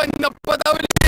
Wywołała go na